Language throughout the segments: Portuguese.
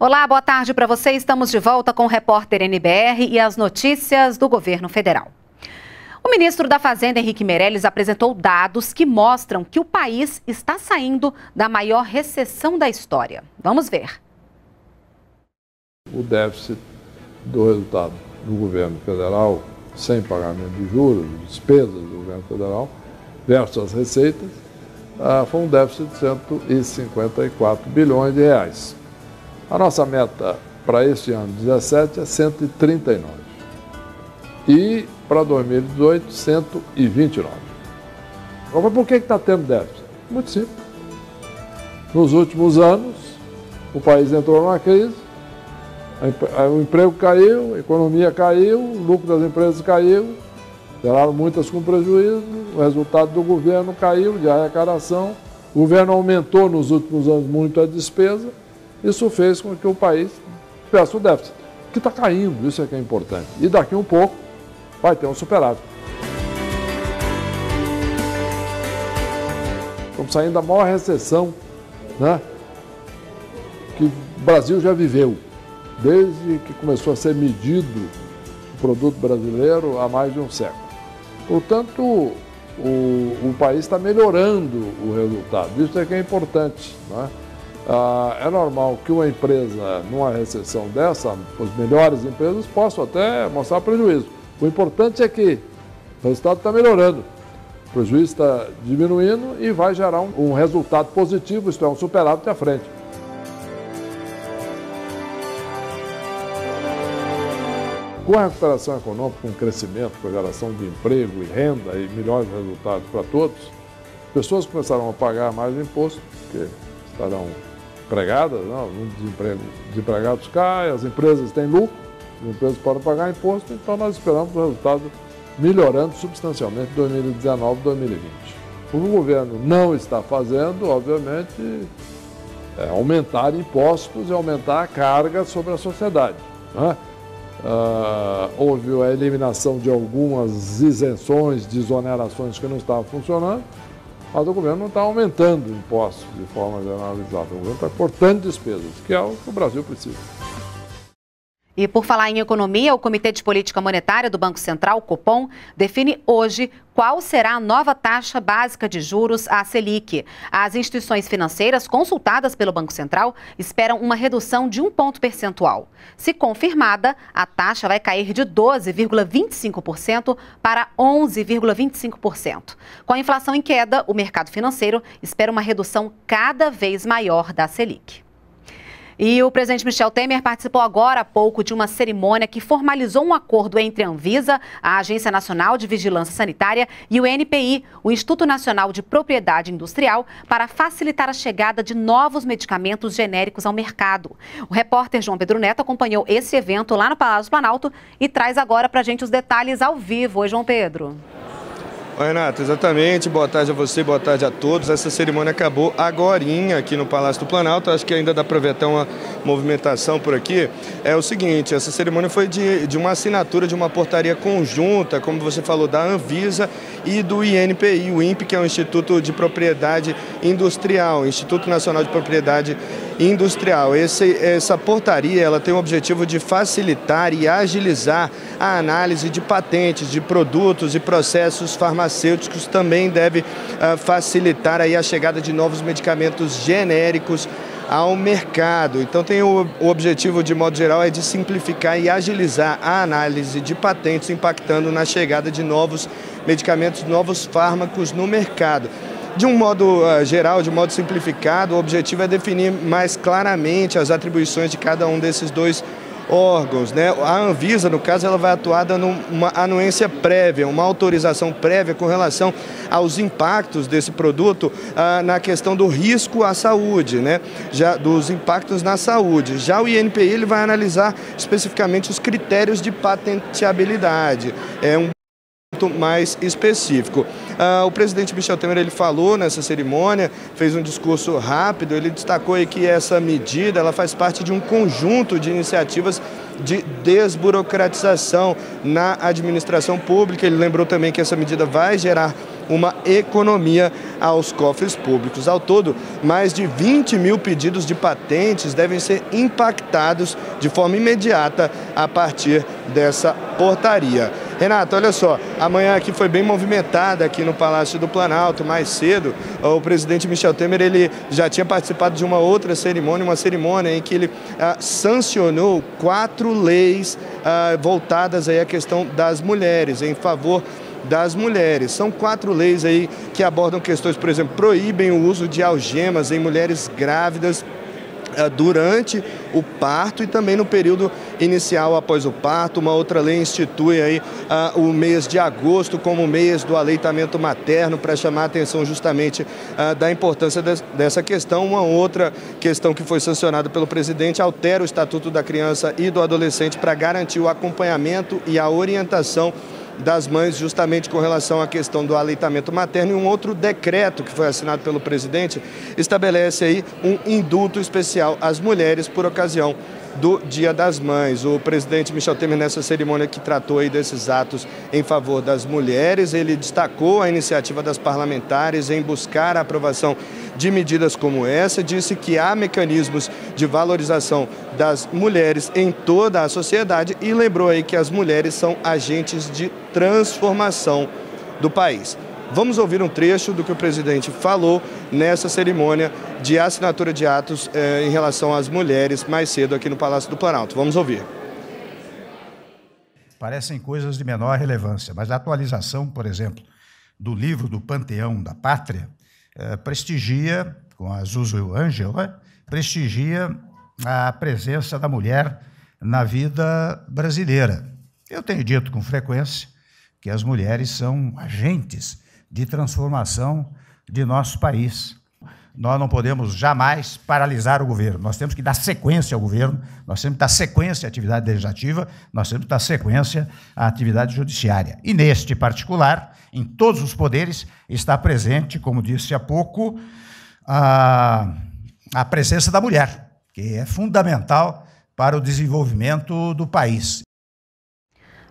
Olá, boa tarde para você. Estamos de volta com o repórter NBR e as notícias do governo federal. O ministro da Fazenda, Henrique Meirelles, apresentou dados que mostram que o país está saindo da maior recessão da história. Vamos ver. O déficit do resultado do governo federal, sem pagamento de juros, despesas do governo federal, versus as receitas, ah, foi um déficit de 154 bilhões de reais. A nossa meta para este ano 17 é 139. E para 2018, 129. Agora, por que está tendo déficit? Muito simples. Nos últimos anos, o país entrou numa crise, o emprego caiu, a economia caiu, o lucro das empresas caiu, geraram muitas com prejuízo, o resultado do governo caiu de arrecadação, o governo aumentou nos últimos anos muito a despesa, isso fez com que o país tivesse o déficit, que está caindo, isso é que é importante. E daqui um pouco vai ter um superávit. Estamos saindo da maior recessão né, que o Brasil já viveu, desde que começou a ser medido o produto brasileiro há mais de um século. Portanto, o, o país está melhorando o resultado. Isso é que é importante. Né? Ah, é normal que uma empresa, numa recessão dessa, as melhores empresas possam até mostrar prejuízo. O importante é que o resultado está melhorando, o prejuízo está diminuindo e vai gerar um, um resultado positivo, isto é, um superávit à frente. Com a recuperação econômica, com o crescimento, com a geração de emprego e renda e melhores resultados para todos, pessoas começarão a pagar mais imposto, porque estarão empregadas, não, o desemprego, desempregados cai, as empresas têm lucro, as empresas podem pagar imposto, então nós esperamos o resultado melhorando substancialmente em 2019 e 2020. O que o governo não está fazendo, obviamente, é aumentar impostos e aumentar a carga sobre a sociedade. Né? Uh, houve a eliminação de algumas isenções, desonerações que não estavam funcionando, mas o governo não está aumentando impostos de forma generalizada. O governo está cortando despesas, que é o que o Brasil precisa. E por falar em economia, o Comitê de Política Monetária do Banco Central, Copom, define hoje qual será a nova taxa básica de juros, a Selic. As instituições financeiras consultadas pelo Banco Central esperam uma redução de um ponto percentual. Se confirmada, a taxa vai cair de 12,25% para 11,25%. Com a inflação em queda, o mercado financeiro espera uma redução cada vez maior da Selic. E o presidente Michel Temer participou agora há pouco de uma cerimônia que formalizou um acordo entre a Anvisa, a Agência Nacional de Vigilância Sanitária, e o NPI, o Instituto Nacional de Propriedade Industrial, para facilitar a chegada de novos medicamentos genéricos ao mercado. O repórter João Pedro Neto acompanhou esse evento lá no Palácio Planalto e traz agora para a gente os detalhes ao vivo. Oi, João Pedro. Renato, exatamente. Boa tarde a você, boa tarde a todos. Essa cerimônia acabou agorinha aqui no Palácio do Planalto. Acho que ainda dá para ver até uma movimentação por aqui. É o seguinte, essa cerimônia foi de, de uma assinatura de uma portaria conjunta, como você falou, da Anvisa e do INPI, o INPE, que é o Instituto de Propriedade Industrial, Instituto Nacional de Propriedade Industrial. Esse, essa portaria ela tem o objetivo de facilitar e agilizar a análise de patentes, de produtos e processos farmacêuticos, também deve uh, facilitar aí a chegada de novos medicamentos genéricos ao mercado. Então tem o, o, objetivo de modo geral é de simplificar e agilizar a análise de patentes impactando na chegada de novos medicamentos, novos fármacos no mercado. De um modo uh, geral, de um modo simplificado, o objetivo é definir mais claramente as atribuições de cada um desses dois órgãos. Né? A Anvisa, no caso, ela vai atuar dando uma anuência prévia, uma autorização prévia com relação aos impactos desse produto ah, na questão do risco à saúde, né? Já, dos impactos na saúde. Já o INPI ele vai analisar especificamente os critérios de patenteabilidade. É um mais específico. Uh, o presidente Michel Temer ele falou nessa cerimônia, fez um discurso rápido, ele destacou que essa medida ela faz parte de um conjunto de iniciativas de desburocratização na administração pública. Ele lembrou também que essa medida vai gerar uma economia aos cofres públicos. Ao todo, mais de 20 mil pedidos de patentes devem ser impactados de forma imediata a partir dessa portaria. Renato, olha só, amanhã aqui foi bem movimentada aqui no Palácio do Planalto, mais cedo. O presidente Michel Temer ele já tinha participado de uma outra cerimônia, uma cerimônia em que ele ah, sancionou quatro leis ah, voltadas aí à questão das mulheres, em favor das mulheres. São quatro leis aí que abordam questões, por exemplo, proíbem o uso de algemas em mulheres grávidas durante o parto e também no período inicial após o parto. Uma outra lei institui aí uh, o mês de agosto como mês do aleitamento materno para chamar a atenção justamente uh, da importância de, dessa questão. Uma outra questão que foi sancionada pelo presidente altera o Estatuto da Criança e do Adolescente para garantir o acompanhamento e a orientação das mães justamente com relação à questão do aleitamento materno e um outro decreto que foi assinado pelo presidente estabelece aí um indulto especial às mulheres por ocasião do Dia das Mães. O presidente Michel Temer, nessa cerimônia que tratou aí desses atos em favor das mulheres, ele destacou a iniciativa das parlamentares em buscar a aprovação de medidas como essa, disse que há mecanismos de valorização das mulheres em toda a sociedade e lembrou aí que as mulheres são agentes de transformação do país. Vamos ouvir um trecho do que o presidente falou nessa cerimônia de assinatura de atos eh, em relação às mulheres mais cedo aqui no Palácio do Planalto. Vamos ouvir. Parecem coisas de menor relevância, mas a atualização, por exemplo, do livro do Panteão da Pátria eh, prestigia, com a Zuzu Angela, prestigia a presença da mulher na vida brasileira. Eu tenho dito com frequência que as mulheres são agentes de transformação de nosso país. Nós não podemos jamais paralisar o governo, nós temos que dar sequência ao governo, nós temos que dar sequência à atividade legislativa, nós temos que dar sequência à atividade judiciária. E neste particular, em todos os poderes, está presente, como disse há pouco, a, a presença da mulher, que é fundamental para o desenvolvimento do país.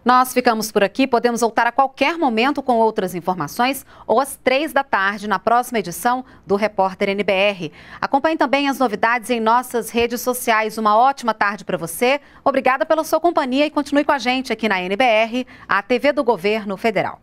Nós ficamos por aqui, podemos voltar a qualquer momento com outras informações ou às três da tarde na próxima edição do Repórter NBR. Acompanhe também as novidades em nossas redes sociais. Uma ótima tarde para você. Obrigada pela sua companhia e continue com a gente aqui na NBR, a TV do Governo Federal.